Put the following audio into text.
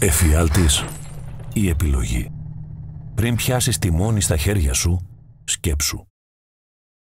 Εφιάλτης ή επιλογή. Πριν πιάσεις μόνη στα χέρια σου, σκέψου.